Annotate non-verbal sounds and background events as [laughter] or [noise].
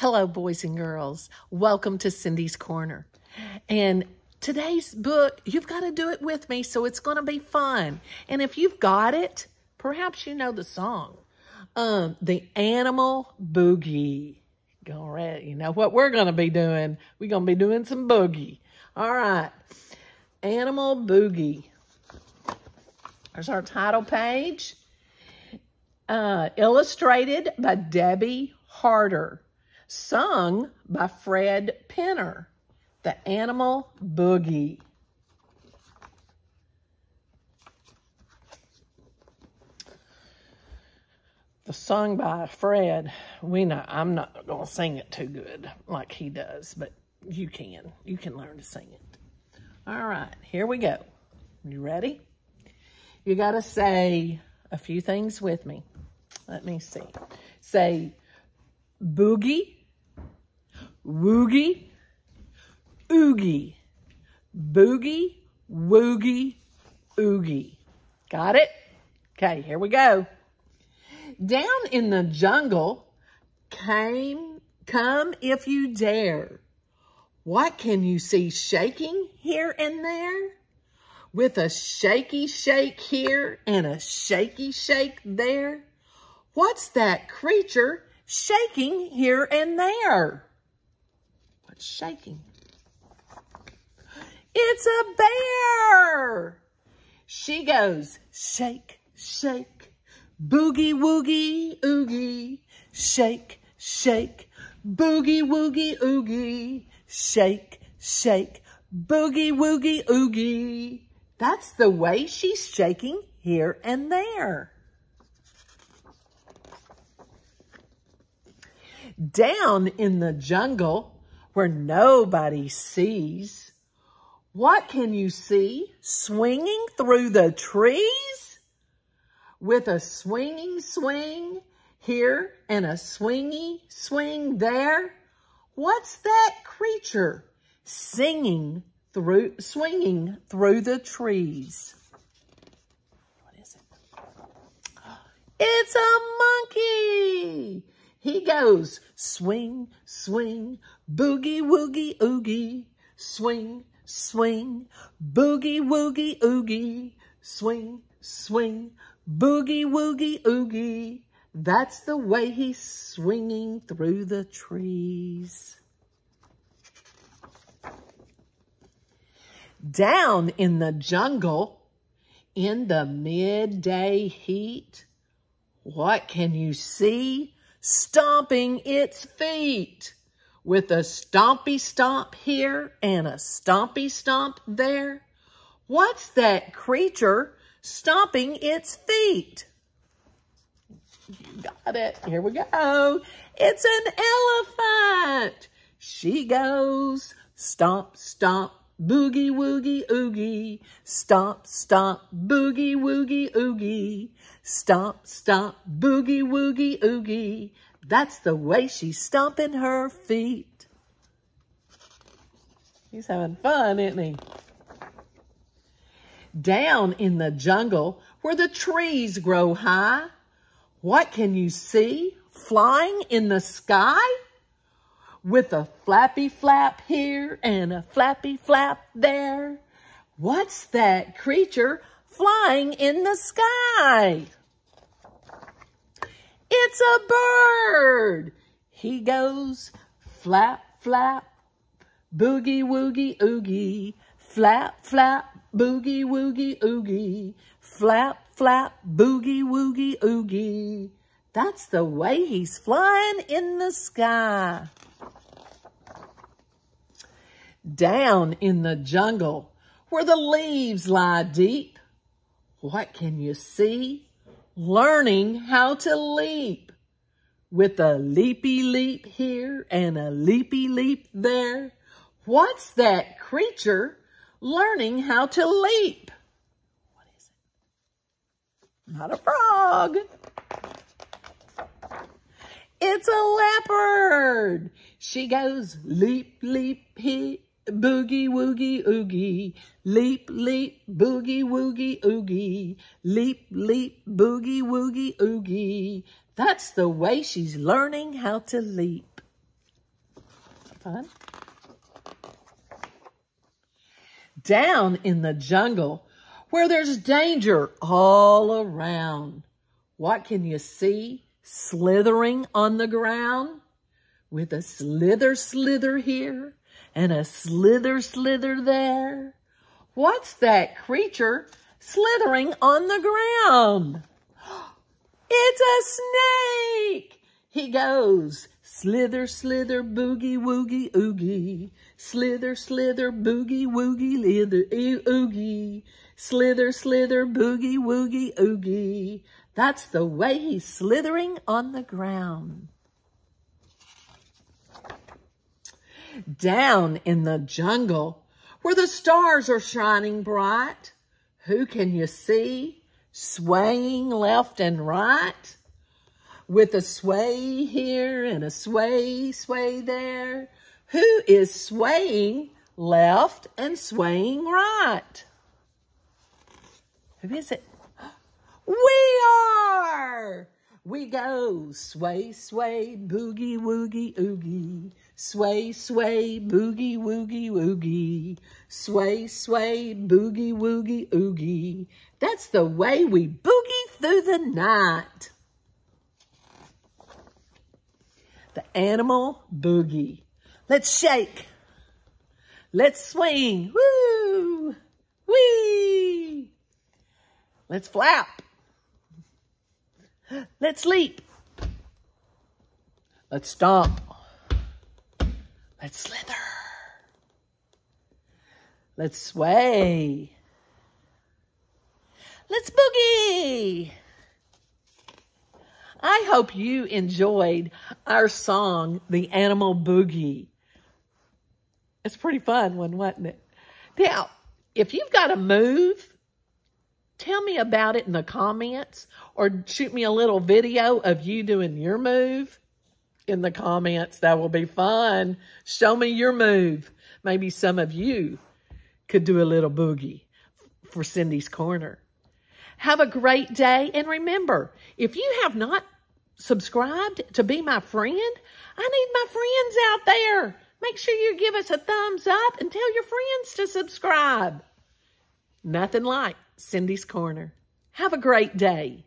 Hello, boys and girls. Welcome to Cindy's Corner. And today's book, you've got to do it with me, so it's going to be fun. And if you've got it, perhaps you know the song. Um, the Animal Boogie. All right, you know what we're going to be doing? We're going to be doing some boogie. All right. Animal Boogie. There's our title page. Uh, illustrated by Debbie Harter. Sung by Fred Penner. The Animal Boogie. The song by Fred, we know I'm not going to sing it too good like he does, but you can. You can learn to sing it. All right, here we go. You ready? You got to say a few things with me. Let me see. Say boogie, woogie, oogie, boogie, woogie, oogie. Got it? Okay, here we go. Down in the jungle, came, come if you dare. What can you see shaking here and there? With a shaky shake here and a shaky shake there? What's that creature shaking here and there? Shaking? It's a bear. She goes, shake, shake, boogie, woogie, oogie, shake, shake, boogie, woogie, oogie, shake, shake, boogie, woogie, oogie. That's the way she's shaking here and there. Down in the jungle where nobody sees, what can you see swinging through the trees? With a swinging swing here and a swingy swing there? What's that creature singing through, swinging through the trees? What is it? It's a monkey. He goes swing, swing, boogie, woogie, oogie, swing, swing, boogie, woogie, oogie, swing, swing, boogie, woogie, oogie. That's the way he's swinging through the trees. Down in the jungle, in the midday heat, what can you see stomping its feet? With a stompy stomp here and a stompy stomp there. What's that creature stomping its feet? You got it. Here we go. It's an elephant. She goes stomp, stomp, boogie, woogie, oogie. Stop, stop, boogie, woogie, oogie. Stop, stop, boogie, woogie, oogie. That's the way she's stomping her feet. He's having fun, isn't he? Down in the jungle where the trees grow high, what can you see flying in the sky? With a flappy flap here and a flappy flap there. What's that creature flying in the sky? It's a bird. He goes flap, flap, boogie, woogie, oogie, flap, flap, boogie, woogie, oogie, flap, flap, boogie, woogie, oogie. That's the way he's flying in the sky. Down in the jungle where the leaves lie deep, what can you see? Learning how to leap with a leapy leap here and a leapy leap there. What's that creature learning how to leap? What is it? Not a frog. It's a leopard. She goes leap, leap, hee, boogie, woogie, oogie. Leap, leap, boogie, woogie, oogie. Leap, leap, boogie, woogie, oogie. That's the way she's learning how to leap. fun. Down in the jungle where there's danger all around. What can you see slithering on the ground? With a slither slither here and a slither slither there. What's that creature slithering on the ground? [gasps] It's a snake! He goes, slither, slither, boogie, woogie, oogie. Slither, slither, boogie, woogie, lither, oogie. Slither, slither, boogie, woogie, oogie. That's the way he's slithering on the ground. Down in the jungle, where the stars are shining bright, who can you see swaying left and right? With a sway here and a sway, sway there. Who is swaying left and swaying right? Who is it? [gasps] We are! We go sway, sway, boogie, woogie, oogie. Sway, sway, boogie, woogie, woogie. Sway, sway, boogie, woogie, oogie. That's the way we boogie through the night. The animal boogie. Let's shake. Let's swing. Woo! Wee! Let's flap. Let's leap. Let's stomp. Let's slither. Let's sway. Let's boogie. I hope you enjoyed our song, The Animal Boogie. It's a pretty fun one, wasn't it? Now, if you've got a move Tell me about it in the comments or shoot me a little video of you doing your move in the comments. That will be fun. Show me your move. Maybe some of you could do a little boogie for Cindy's Corner. Have a great day. And remember, if you have not subscribed to be my friend, I need my friends out there. Make sure you give us a thumbs up and tell your friends to subscribe. Nothing like Cindy's Corner. Have a great day.